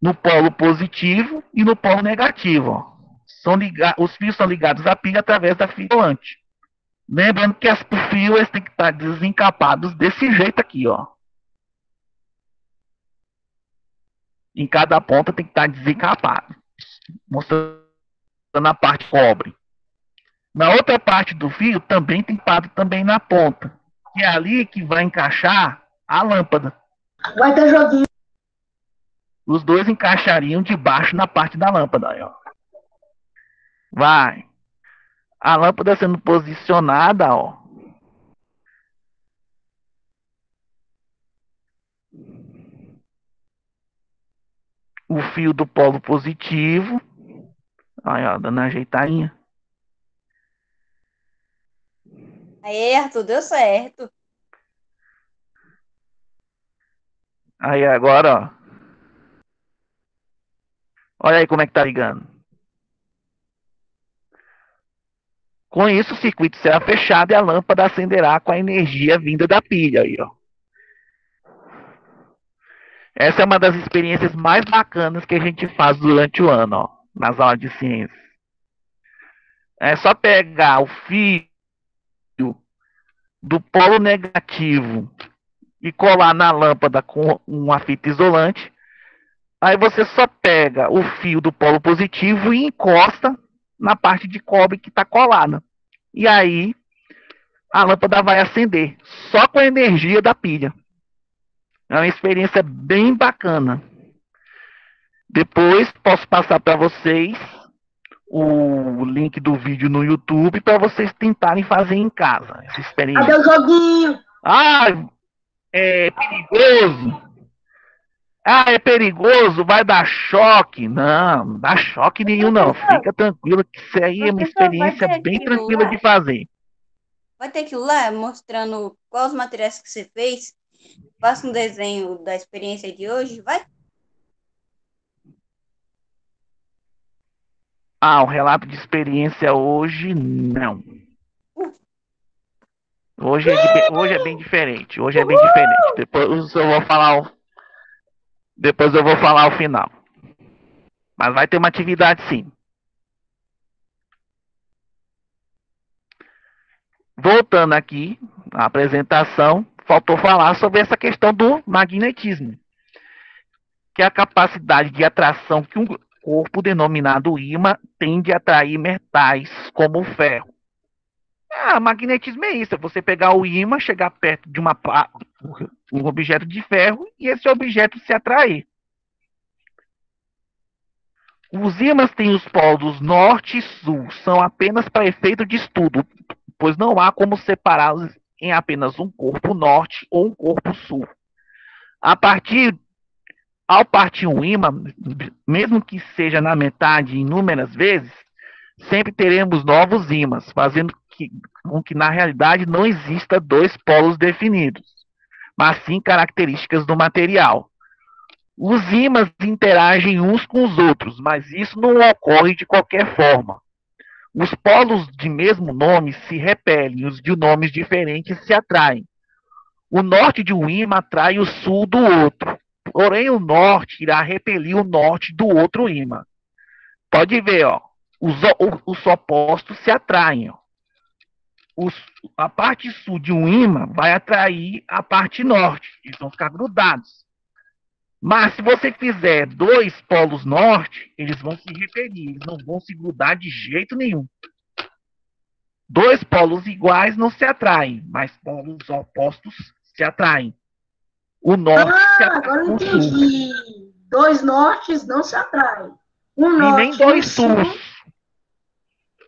No polo positivo e no polo negativo. Ó. São liga os fios são ligados à pilha através da filante. Lembrando que as, os fios têm que estar desencapados desse jeito aqui, ó. Em cada ponta tem que estar desencapado. Mostrando a parte cobre. Na outra parte do fio também tem pado também na ponta. Que é ali que vai encaixar a lâmpada. Vai ter joguinho. Os dois encaixariam debaixo na parte da lâmpada. Ó. Vai. A lâmpada sendo posicionada, ó. O fio do polo positivo. Aí, ó, dando uma ajeitadinha. Arthur, deu certo. Aí agora, ó. Olha aí como é que tá ligando. Com isso, o circuito será fechado e a lâmpada acenderá com a energia vinda da pilha. Aí, ó. Essa é uma das experiências mais bacanas que a gente faz durante o ano, ó, nas aulas de ciências. É só pegar o fio do polo negativo e colar na lâmpada com uma fita isolante. Aí você só pega o fio do polo positivo e encosta na parte de cobre que está colada. E aí a lâmpada vai acender só com a energia da pilha. É uma experiência bem bacana. Depois posso passar para vocês o link do vídeo no YouTube para vocês tentarem fazer em casa essa experiência. Cadê o joguinho? Ah, é perigoso. Ah, é perigoso, vai dar choque. Não, não dá choque nenhum, não. Fica tranquilo que isso aí é uma experiência bem tranquila de fazer. Vai ter que ir lá mostrando quais os materiais que você fez. Faça um desenho da experiência de hoje, vai? Ah, o relato de experiência hoje, não. Hoje é, de- hoje é bem diferente. Hoje é bem diferente. Depois eu vou falar depois eu vou falar o final. Mas vai ter uma atividade sim. Voltando aqui à apresentação, faltou falar sobre essa questão do magnetismo, que é a capacidade de atração que um corpo denominado ímã tende a atrair metais como o ferro. Ah, magnetismo é isso, é você pegar o ímã, chegar perto de uma um objeto de ferro e esse objeto se atrair. Os ímãs têm os polos norte e sul, são apenas para efeito de estudo, pois não há como separá-los em apenas um corpo norte ou um corpo sul. A partir ao partir um ímã, mesmo que seja na metade inúmeras vezes, sempre teremos novos ímãs, fazendo que, com que na realidade não exista dois polos definidos, mas sim características do material. Os ímãs interagem uns com os outros, mas isso não ocorre de qualquer forma. Os polos de mesmo nome se repelem, os de nomes diferentes se atraem. O norte de um ímã atrai o sul do outro, porém o norte irá repelir o norte do outro ímã. Pode ver, ó, os, os opostos se atraem. Ó. os- a parte sul de um ímã vai atrair a parte norte. Eles vão ficar grudados. Mas se você fizer dois polos norte, eles vão se repelir, eles não vão se grudar de jeito nenhum. Dois polos iguais não se atraem, mas polos opostos se atraem. O norte se Ah, atrai agora eu com o sul. entendi. Dois nortes não se atraem. Um E norte nem dois e sul. sus.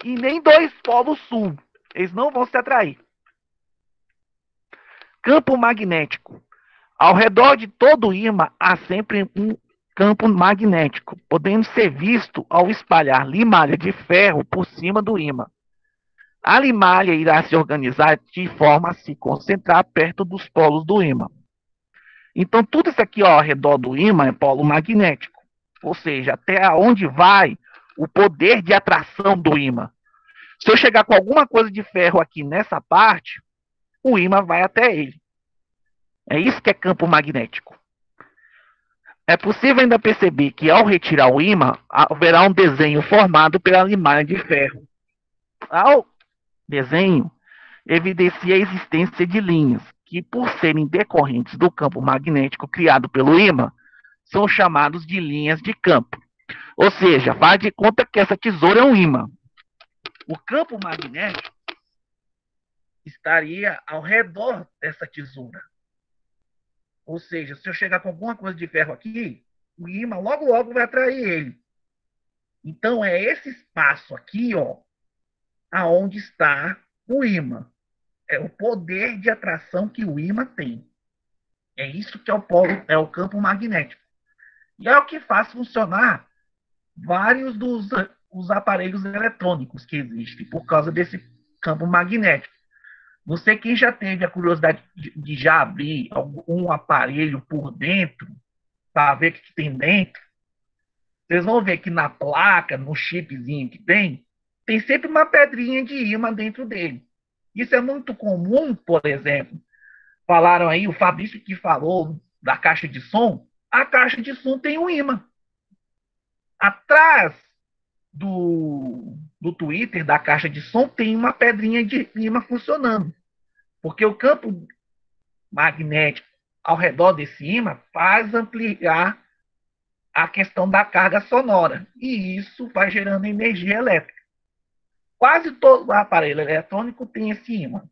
E nem dois polos sul. Eles não vão se atrair. Campo magnético. Ao redor de todo ímã há sempre um campo magnético, podendo ser visto ao espalhar limalha de ferro por cima do ímã. A limalha irá se organizar de forma a se concentrar perto dos polos do ímã. Então, tudo isso aqui ó, ao redor do ímã é polo magnético. Ou seja, até onde vai o poder de atração do ímã. Se eu chegar com alguma coisa de ferro aqui nessa parte, o ímã vai até ele. É isso que é campo magnético. É possível ainda perceber que ao retirar o ímã, haverá um desenho formado pela limalha de ferro. Ao desenho, evidencia a existência de linhas que, por serem decorrentes do campo magnético criado pelo ímã, são chamados de linhas de campo. Ou seja, faz de conta que essa tesoura é um ímã. O campo magnético estaria ao redor dessa tesoura. Ou seja, se eu chegar com alguma coisa de ferro aqui, o ímã logo logo vai atrair ele. Então é esse espaço aqui, ó, aonde está o ímã. É o poder de atração que o ímã tem. É isso que é o polo, é o campo magnético. E é o que faz funcionar vários dos os aparelhos eletrônicos que existem por causa desse campo magnético. Sei quem já teve a curiosidade de, de já abrir algum aparelho por dentro para ver o que tem dentro. Vocês vão ver que na placa, no chipzinho que tem, tem sempre uma pedrinha de ímã dentro dele. Isso é muito comum, por exemplo. Falaram aí, o Fabrício que falou da caixa de som, a caixa de som tem um ímã. Atrás do, do Twitter, da caixa de som, tem uma pedrinha de ímã funcionando. Porque o campo magnético ao redor desse ímã faz ampliar a questão da carga sonora. E isso vai gerando energia elétrica. Quase todo aparelho eletrônico tem esse ímã.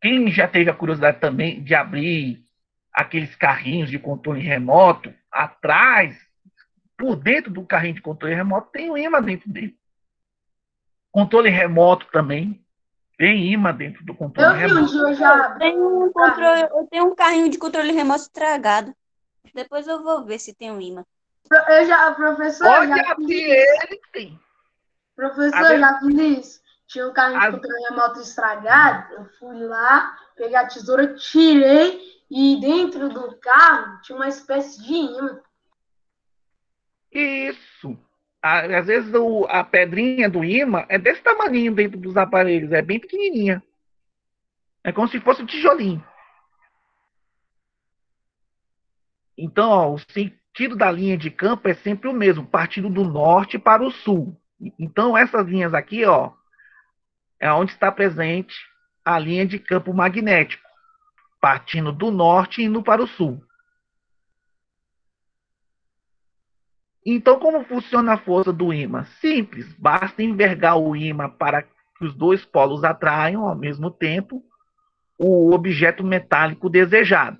Quem já teve a curiosidade também de abrir aqueles carrinhos de controle remoto, atrás, por dentro do carrinho de controle remoto, tem um ímã dentro dele. Controle remoto também tem ímã dentro do controle Eu vi remoto. dia, eu já Eu tenho um, controle, eu tenho um carrinho de controle remoto estragado. Depois eu vou ver se tem um imã. Eu já, professor, eu Pode já fiz ele, sim. Professor, já fiz isso. Tinha um carrinho de controle remoto estragado. Eu fui lá, peguei a tesoura, tirei e dentro do carro tinha uma espécie de imã. Isso. Às vezes o- a pedrinha do ímã é desse tamanho dentro dos aparelhos, é bem pequenininha. É como se fosse um tijolinho. Então, ó, o sentido da linha de campo é sempre o mesmo, partindo do norte para o sul. Então, essas linhas aqui, ó, é onde está presente a linha de campo magnético, partindo do norte e indo para o sul. Então, como funciona a força do ímã? Simples, basta envergar o ímã para que os dois polos atraiam ao mesmo tempo o objeto metálico desejado.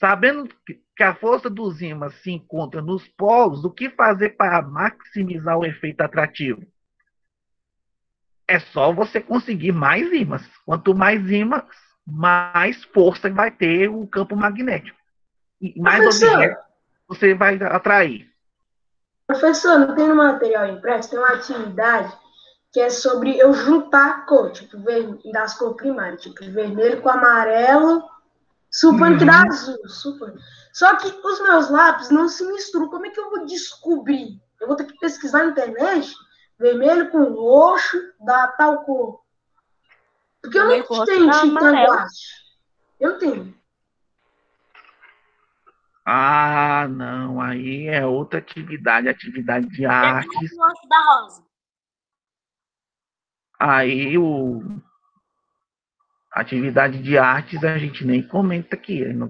Sabendo que a força dos ímãs se encontra nos polos, o que fazer para maximizar o efeito atrativo? É só você conseguir mais ímãs. Quanto mais ímãs, mais força vai ter o campo magnético. E mais objetos você vai atrair. Professor, não tem no material impresso, tem uma atividade que é sobre eu juntar cor, tipo, das cores primárias, tipo, vermelho com amarelo, suponho que dá azul, suponho. Só que os meus lápis não se misturam. Como é que eu vou descobrir? Eu vou ter que pesquisar na internet, vermelho com roxo, dá tal cor. Porque eu não tenho tinta guache. Eu tenho. Ah, não, aí é outra atividade, atividade de gosto da rosa. Aí o Atividade de artes a gente nem comenta aqui. não